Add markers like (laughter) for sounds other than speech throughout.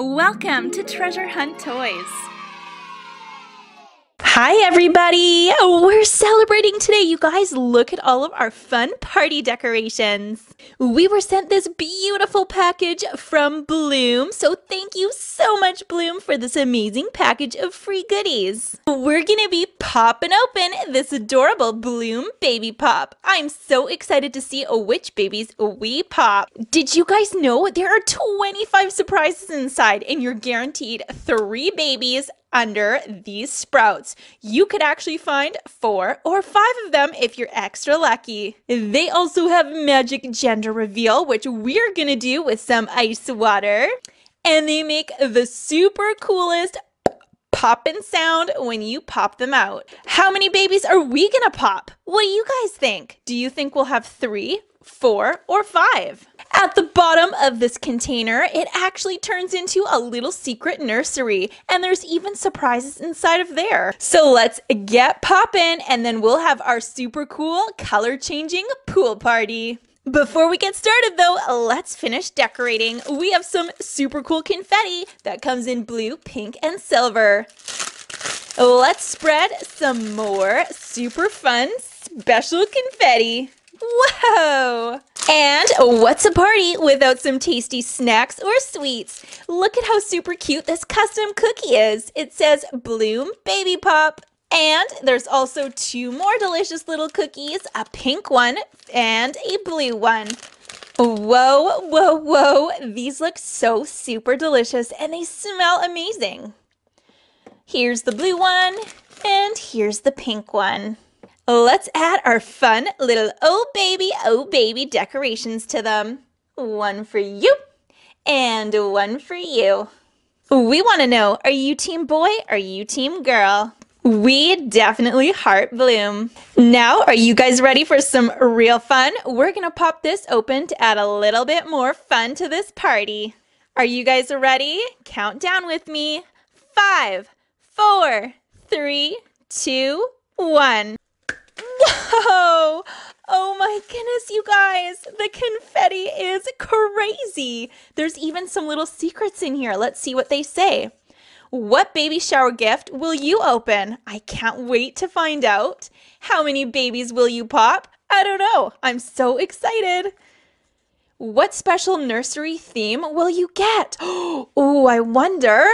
Welcome to Treasure Hunt Toys. Hi, everybody! Oh, we're celebrating today, you guys. Look at all of our fun party decorations. We were sent this beautiful package from Blume, so thank you so much, Blume, for this amazing package of free goodies. We're gonna be popping open this adorable Blume Baby Pop. I'm so excited to see which babies we pop. Did you guys know there are 25 surprises inside, and you're guaranteed three babies under these sprouts. You could actually find four or five of them if you're extra lucky. They also have magic gender reveal, which we're gonna do with some ice water. And they make the super coolest poppin' sound when you pop them out. How many babies are we gonna pop? What do you guys think? Do you think we'll have three, four, or five? At the bottom of this container, it actually turns into a little secret nursery, and there's even surprises inside of there. So let's get poppin', and then we'll have our super cool color changing pool party. Before we get started though, let's finish decorating. We have some super cool confetti that comes in blue, pink, and silver. Let's spread some more super fun special confetti. Whoa! And what's a party without some tasty snacks or sweets? Look at how super cute this custom cookie is. It says Blume Baby Pop. And there's also two more delicious little cookies, a pink one and a blue one. Whoa, whoa, whoa. These look so super delicious and they smell amazing. Here's the blue one and here's the pink one. Let's add our fun little oh baby, oh baby decorations to them. One for you and one for you. We want to know, are you team boy? Are you team girl? We definitely heart Blume. Now, are you guys ready for some real fun? We're going to pop this open to add a little bit more fun to this party. Are you guys ready? Count down with me. Five, four, three, two, one. Whoa! Oh my goodness, you guys! The confetti is crazy! There's even some little secrets in here. Let's see what they say. What baby shower gift will you open? I can't wait to find out. How many babies will you pop? I don't know. I'm so excited. What special nursery theme will you get? (gasps) Oh, I wonder.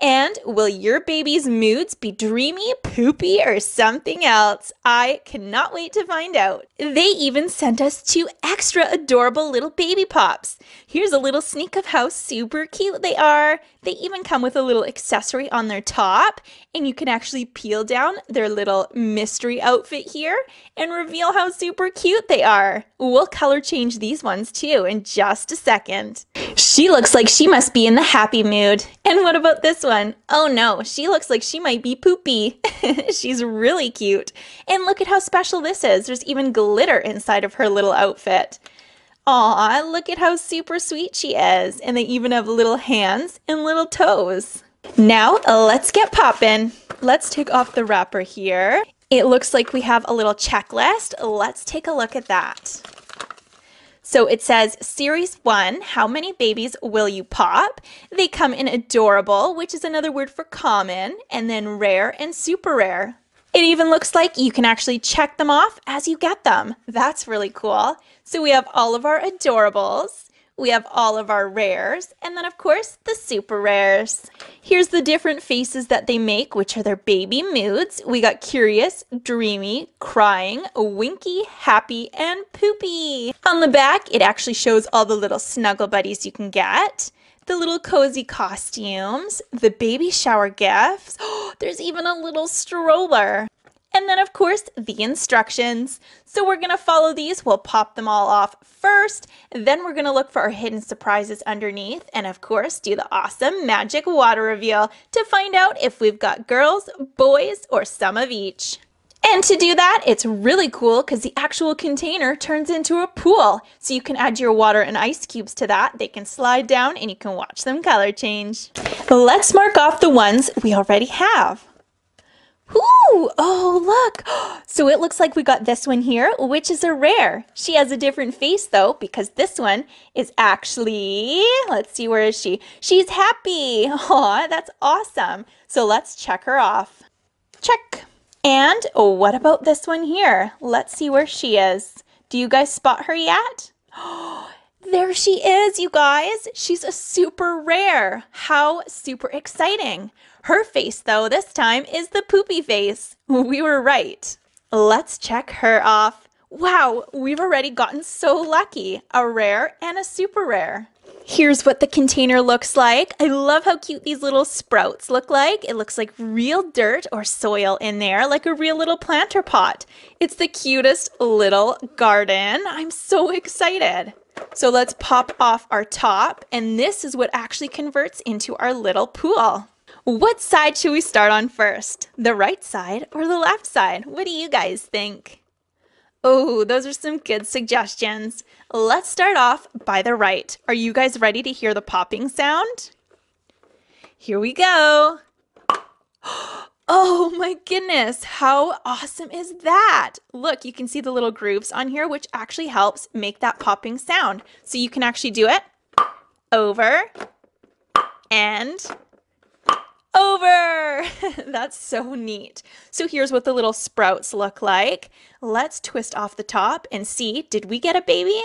And will your baby's moods be dreamy, poopy, or something else? I cannot wait to find out. They even sent us two extra adorable little baby pops. Here's a little sneak of how super cute they are. They even come with a little accessory on their top, and you can actually peel down their little mystery outfit here and reveal how super cute they are. We'll color change these ones too in just a second. She looks like she must be in the happy mood. And what about this one? Oh no, she looks like she might be poopy. (laughs) She's really cute. And look at how special this is. There's even glitter inside of her little outfit. Aw, look at how super sweet she is. And they even have little hands and little toes. Now, let's get poppin'. Let's take off the wrapper here. It looks like we have a little checklist. Let's take a look at that. So it says Series 1, How Many Babies Will You Pop? They come in Adorable, which is another word for common, and then Rare and Super Rare. It even looks like you can actually check them off as you get them. That's really cool. So we have all of our adorables. We have all of our rares, and then of course the super rares. Here's the different faces that they make, which are their baby moods. We got curious, dreamy, crying, winky, happy, and poopy. On the back, it actually shows all the little snuggle buddies you can get the little cozy costumes, the baby shower gifts. Oh, (gasps) there's even a little stroller. And then, of course, the instructions. So we're to follow these. We'll pop them all off first. Then we're to look for our hidden surprises underneath. And, of course, do the awesome magic water reveal to find out if we've got girls, boys, or some of each. And to do that, it's really cool because the actual container turns into a pool. So you can add your water and ice cubes to that. They can slide down and you can watch them color change. Let's mark off the ones we already have. Ooh, oh, look. (gasps) So it looks like we got this one here, which is a rare. She has a different face though, because this one is actually, let's see, where is she? She's happy. (laughs) Aw, that's awesome. So let's check her off. Check. And oh, what about this one here? Let's see where she is. Do you guys spot her yet? (gasps) There she is, you guys. She's a super rare. How super exciting. Her face, though, this time is the poopy face. We were right. Let's check her off. Wow, we've already gotten so lucky. A rare and a super rare. Here's what the container looks like. I love how cute these little sprouts look like. It looks like real dirt or soil in there, like a real little planter pot. It's the cutest little garden. I'm so excited. So let's pop off our top, and this is what actually converts into our little pool. What side should we start on first? The right side or the left side? What do you guys think? Oh, those are some good suggestions. Let's start off by the right. Are you guys ready to hear the popping sound? Here we go. (gasps) Oh my goodness, how awesome is that? Look, you can see the little grooves on here, which actually helps make that popping sound. So you can actually do it over and over. (laughs) That's so neat. So here's what the little sprouts look like. Let's twist off the top and see, did we get a baby?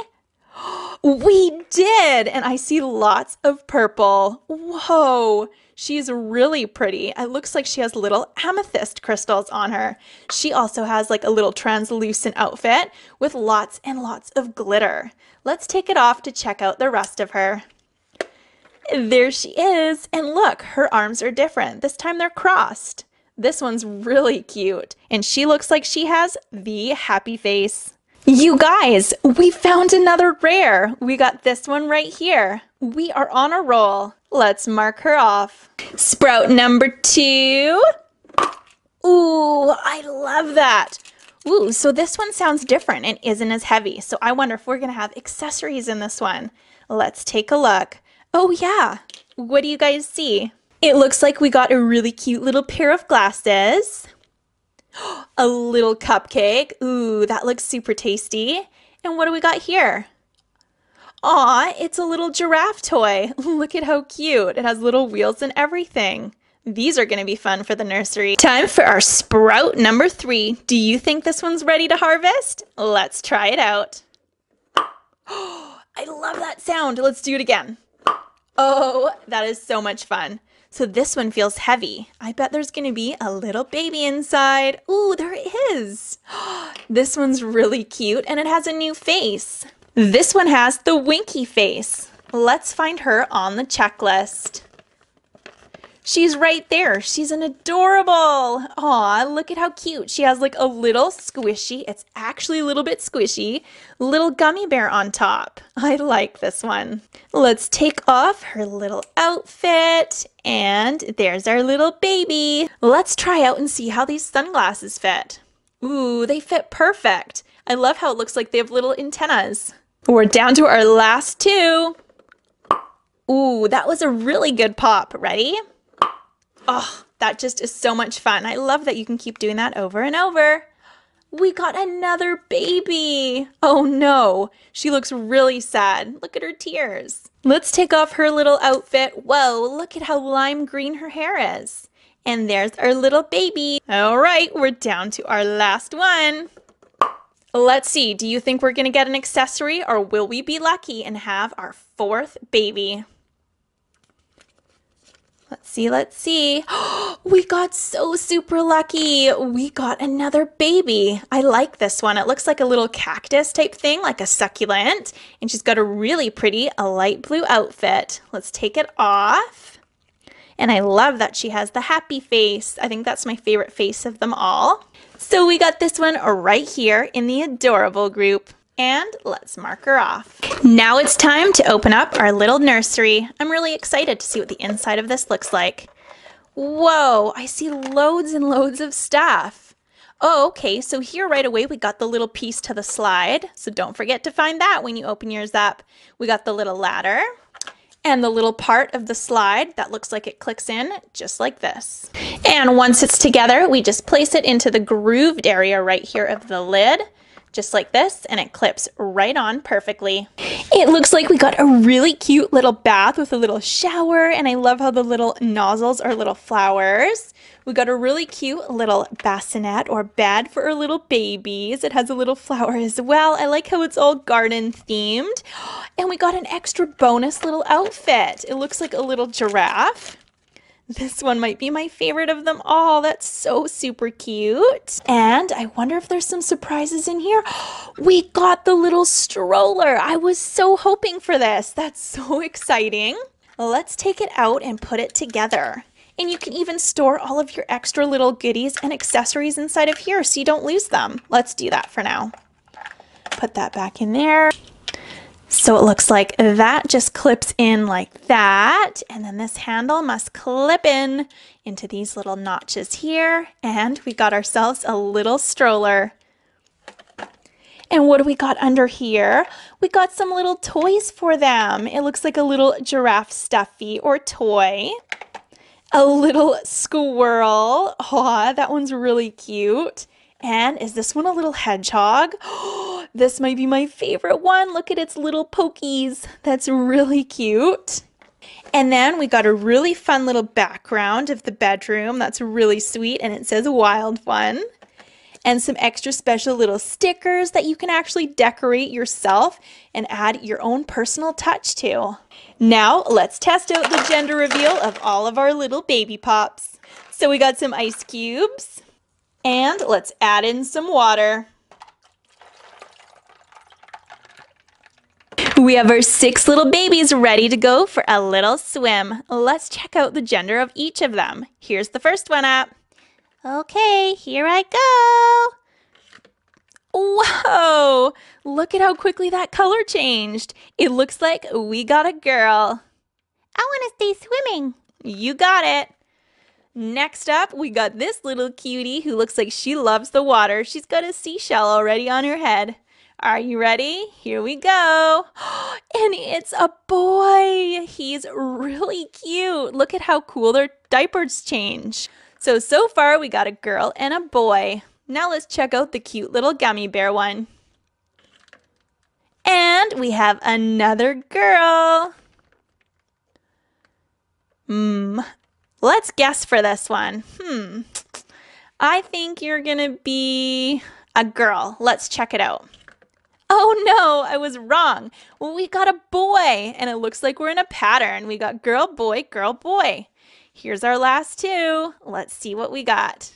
(gasps) We did! And I see lots of purple. Whoa! She's really pretty. It looks like she has little amethyst crystals on her. She also has like a little translucent outfit with lots and lots of glitter. Let's take it off to check out the rest of her. There she is. And look, her arms are different. This time they're crossed. This one's really cute. And she looks like she has the happy face. You guys, we found another rare. We got this one right here. We are on a roll. Let's mark her off. Sprout number two. Ooh, I love that. Ooh, so this one sounds different and isn't as heavy. So I wonder if we're to have accessories in this one. Let's take a look. Oh yeah, what do you guys see? It looks like we got a really cute little pair of glasses. (gasps) a little cupcake. Ooh, that looks super tasty. And what do we got here? Aw, it's a little giraffe toy. (laughs) Look at how cute. It has little wheels and everything. These are going to be fun for the nursery. Time for our sprout number three. Do you think this one's ready to harvest? Let's try it out. (gasps) I love that sound. Let's do it again. Oh, that is so much fun. So this one feels heavy. I bet there's to be a little baby inside. Ooh, there is. (gasps) This one's really cute and it has a new face. This one has the winky face. Let's find her on the checklist. She's right there. She's an adorable. Aw, look at how cute. She has like a little squishy, it's actually a little bit squishy, little gummy bear on top. I like this one. Let's take off her little outfit and there's our little baby. Let's try out and see how these sunglasses fit. Ooh, they fit perfect. I love how it looks like they have little antennas. We're down to our last two. Ooh, that was a really good pop. Ready? Oh, that just is so much fun. I love that you can keep doing that over and over. We got another baby. Oh no, she looks really sad. Look at her tears. Let's take off her little outfit. Whoa, look at how lime green her hair is. And there's our little baby. All right, we're down to our last one. Let's see, do you think we're gonna get an accessory or will we be lucky and have our fourth baby? Let's see, let's see. (gasps) we got so super lucky. We got another baby. I like this one. It looks like a little cactus type thing, like a succulent. And she's got a really pretty a light blue outfit. Let's take it off. And I love that she has the happy face. I think that's my favorite face of them all. So we got this one right here in the adorable group. And let's mark her off. Now it's time to open up our little nursery. I'm really excited to see what the inside of this looks like. Whoa, I see loads and loads of stuff. Oh, okay, so here right away we got the little piece to the slide. So don't forget to find that when you open yours up. We got the little ladder. and the little part of the slide that looks like it clicks in just like this. And once it's together, we just place it into the grooved area right here of the lid just like this, and it clips right on perfectly. It looks like we got a really cute little bath with a little shower, and I love how the little nozzles are little flowers. We got a really cute little bassinet or bed for our little babies. It has a little flower as well. I like how it's all garden themed. (gasps) And we got an extra bonus little outfit. It looks like a little giraffe. This one might be my favorite of them all. That's so super cute. And I wonder if there's some surprises in here. (gasps) We got the little stroller. I was so hoping for this. That's so (laughs) exciting. Let's take it out and put it together. And you can even store all of your extra little goodies and accessories inside of here so you don't lose them. Let's do that for now. Put that back in there. So it looks like that just clips in like that. And then this handle must clip in into these little notches here. And we got ourselves a little stroller. And what do we got under here? We got some little toys for them. It looks like a little giraffe stuffy or toy. A little squirrel. Aw, that one's really cute. And is this one a little hedgehog? (gasps) Oh, this might be my favorite one. Look at its little pokies. That's really cute. And then we got a really fun little background of the bedroom. That's really sweet. And it says wild one. And some extra special little stickers that you can actually decorate yourself and add your own personal touch to. Now let's test out the gender reveal of all of our little baby pops. So we got some ice cubes. And let's add in some water. We have our six little babies ready to go for a little swim. Let's check out the gender of each of them. Here's the first one up. Okay, here I go. Whoa! Look at how quickly that color changed. It looks like we got a girl. I want to stay swimming. You got it. Next up, we got this little cutie who looks like she loves the water. She's got a seashell already on her head. Are you ready? Here we go. (gasps) And it's a boy. He's really cute. Look at how cool their diapers change. So, so far we got a girl and a boy. Now let's check out the cute little gummy bear one. And we have another girl. Hmm, Let's guess for this one. Hmm. I think you're going to be a girl. Let's check it out. Oh no, I was wrong. Well, we got a boy, and it looks like we're in a pattern. We got girl, boy, girl, boy. Here's our last two. Let's see what we got.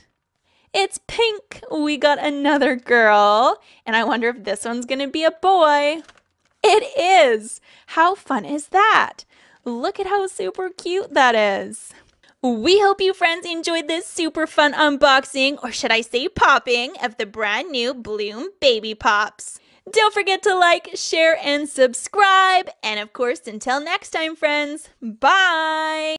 It's pink. We got another girl, and I wonder if this one's going to be a boy. It is. How fun is that? Look at how super cute that is. We hope you friends enjoyed this super fun unboxing, or should I say popping, of the brand new Blume Baby Pops. Don't forget to like, share, and subscribe. And of course, until next time, friends, bye!